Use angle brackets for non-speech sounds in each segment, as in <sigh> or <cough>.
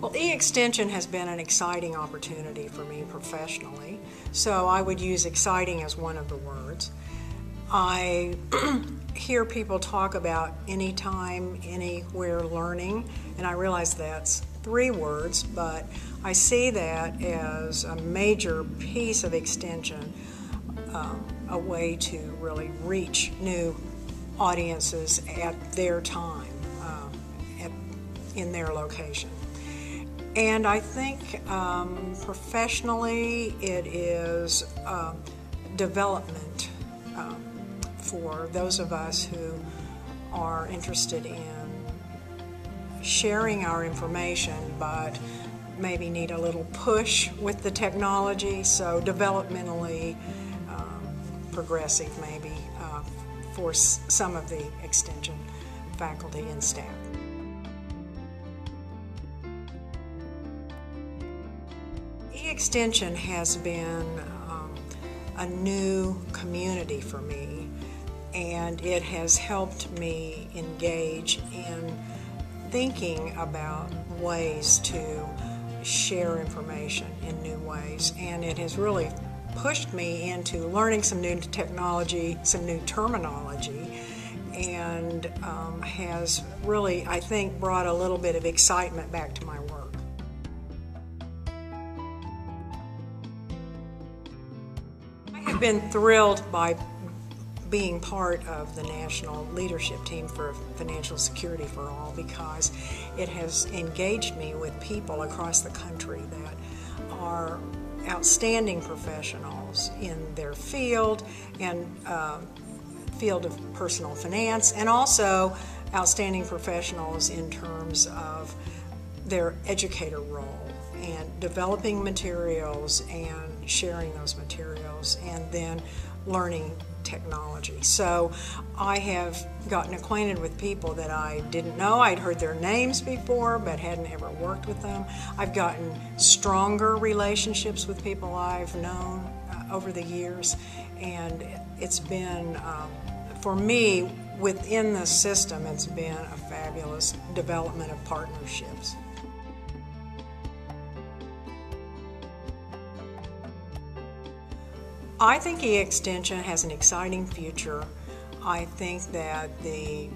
Well, eXtension has been an exciting opportunity for me professionally, so I would use exciting as one of the words. I <clears throat> hear people talk about anytime, anywhere learning, and I realize that's three words, but I see that as a major piece of extension, um, a way to really reach new audiences at their time, uh, at, in their location. And I think um, professionally it is uh, development um, for those of us who are interested in sharing our information but maybe need a little push with the technology, so developmentally um, progressive maybe uh, for some of the extension faculty and staff. eXtension has been um, a new community for me and it has helped me engage in thinking about ways to share information in new ways and it has really pushed me into learning some new technology, some new terminology and um, has really, I think, brought a little bit of excitement back to my work. I have been thrilled by being part of the national leadership team for Financial Security for All because it has engaged me with people across the country that are outstanding professionals in their field and uh, field of personal finance and also outstanding professionals in terms of their educator role and developing materials and sharing those materials and then learning technology. So I have gotten acquainted with people that I didn't know. I'd heard their names before but hadn't ever worked with them. I've gotten stronger relationships with people I've known uh, over the years and it's been, um, for me, within the system, it's been a fabulous development of partnerships. I think eXtension has an exciting future. I think that the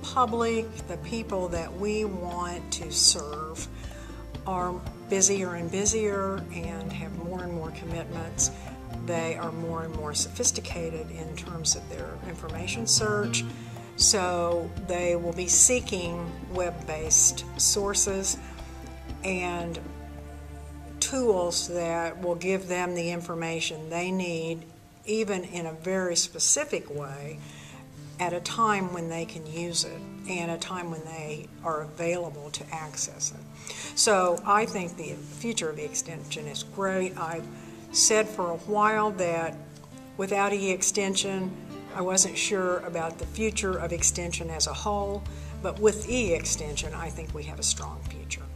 public, the people that we want to serve are busier and busier and have more and more commitments. They are more and more sophisticated in terms of their information search. So they will be seeking web-based sources and tools that will give them the information they need, even in a very specific way, at a time when they can use it and a time when they are available to access it. So I think the future of the extension is great. I've said for a while that without eXtension, I wasn't sure about the future of extension as a whole, but with eXtension, I think we have a strong future.